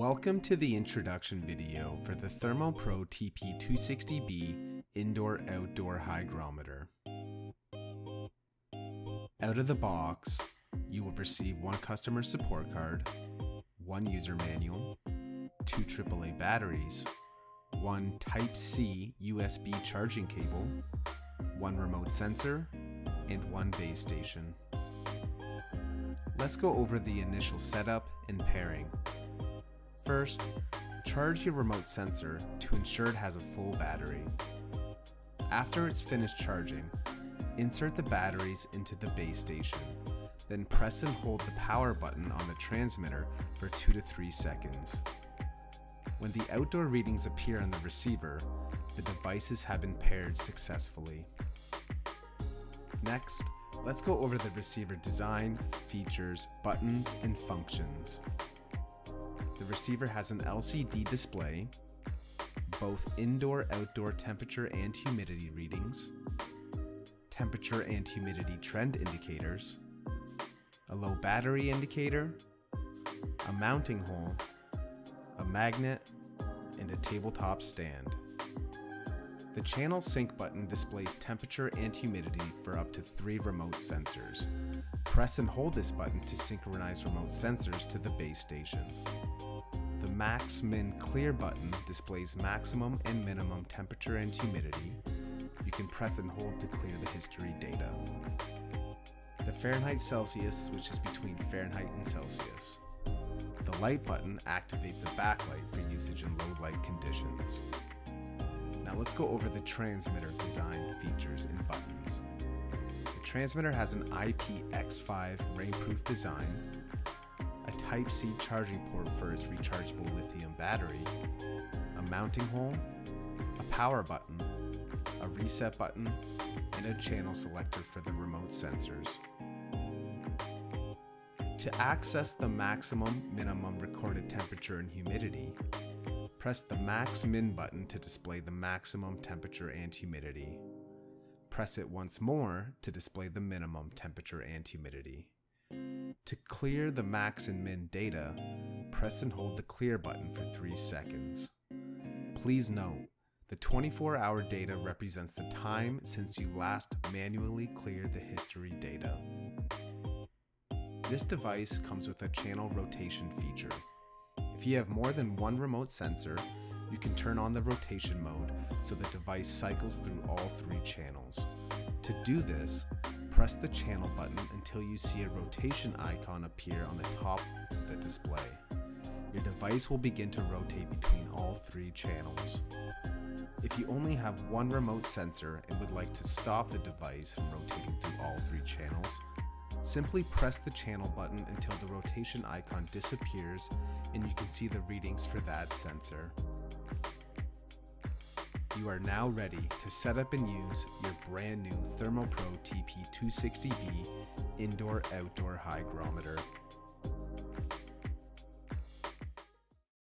Welcome to the introduction video for the ThermoPro TP260B Indoor-Outdoor Hygrometer. Out of the box, you will receive one customer support card, one user manual, two AAA batteries, one Type-C USB charging cable, one remote sensor, and one base station. Let's go over the initial setup and pairing. First, charge your remote sensor to ensure it has a full battery. After it's finished charging, insert the batteries into the base station, then press and hold the power button on the transmitter for 2 to 3 seconds. When the outdoor readings appear on the receiver, the devices have been paired successfully. Next, let's go over the receiver design, features, buttons, and functions. Receiver has an LCD display, both indoor outdoor temperature and humidity readings, temperature and humidity trend indicators, a low battery indicator, a mounting hole, a magnet, and a tabletop stand. The channel sync button displays temperature and humidity for up to three remote sensors. Press and hold this button to synchronize remote sensors to the base station. Max Min Clear button displays maximum and minimum temperature and humidity. You can press and hold to clear the history data. The Fahrenheit Celsius switches between Fahrenheit and Celsius. The light button activates a backlight for usage in low light conditions. Now let's go over the transmitter design features and buttons. The transmitter has an IPX5 rainproof design Type-C charging port for its rechargeable lithium battery, a mounting hole, a power button, a reset button, and a channel selector for the remote sensors. To access the maximum minimum recorded temperature and humidity, press the Max Min button to display the maximum temperature and humidity. Press it once more to display the minimum temperature and humidity. To clear the max and min data, press and hold the clear button for 3 seconds. Please note, the 24 hour data represents the time since you last manually cleared the history data. This device comes with a channel rotation feature. If you have more than one remote sensor, you can turn on the rotation mode so the device cycles through all three channels. To do this, press the channel button until you see a rotation icon appear on the top of the display. Your device will begin to rotate between all three channels. If you only have one remote sensor and would like to stop the device from rotating through all three channels, simply press the channel button until the rotation icon disappears and you can see the readings for that sensor you are now ready to set up and use your brand new ThermoPro TP260B indoor outdoor hygrometer